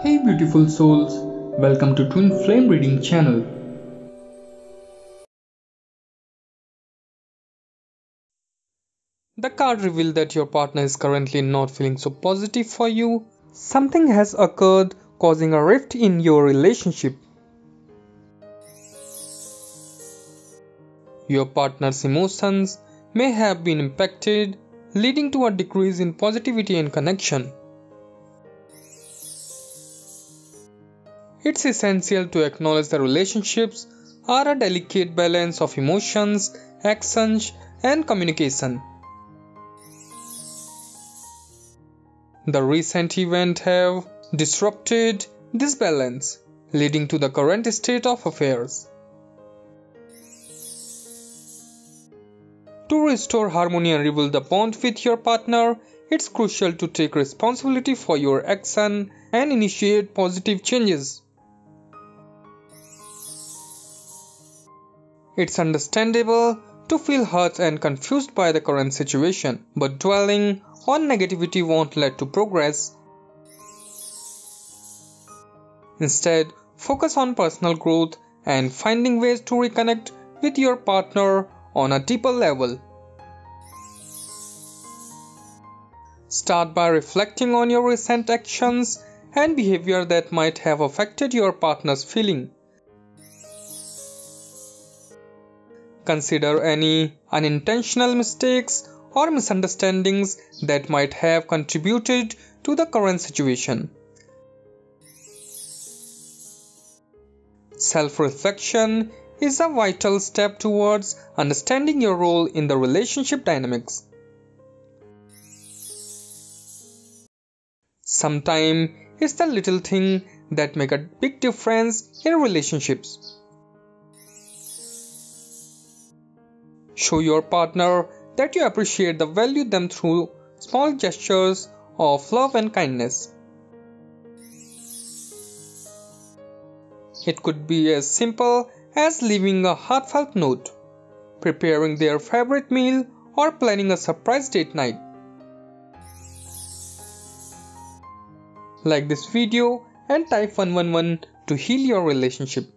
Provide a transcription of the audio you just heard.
Hey beautiful souls, welcome to Twin Flame Reading channel. The card revealed that your partner is currently not feeling so positive for you. Something has occurred causing a rift in your relationship. Your partner's emotions may have been impacted, leading to a decrease in positivity and connection. It's essential to acknowledge that relationships are a delicate balance of emotions, actions, and communication. The recent events have disrupted this balance, leading to the current state of affairs. To restore harmony and rebuild the bond with your partner, it's crucial to take responsibility for your action and initiate positive changes. It's understandable to feel hurt and confused by the current situation, but dwelling on negativity won't lead to progress. Instead, focus on personal growth and finding ways to reconnect with your partner on a deeper level. Start by reflecting on your recent actions and behavior that might have affected your partner's feeling. Consider any unintentional mistakes or misunderstandings that might have contributed to the current situation. Self reflection is a vital step towards understanding your role in the relationship dynamics. Sometimes it's the little thing that make a big difference in relationships. Show your partner that you appreciate the value them through small gestures of love and kindness. It could be as simple as leaving a heartfelt note, preparing their favorite meal, or planning a surprise date night. Like this video and type 111 to heal your relationship.